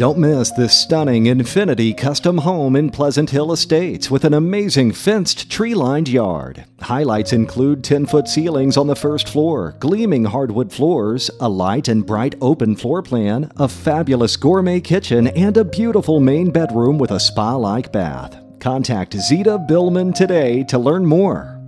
Don't miss this stunning Infinity custom home in Pleasant Hill Estates with an amazing fenced tree lined yard. Highlights include 10 foot ceilings on the first floor, gleaming hardwood floors, a light and bright open floor plan, a fabulous gourmet kitchen, and a beautiful main bedroom with a spa like bath. Contact Zita Billmann today to learn more.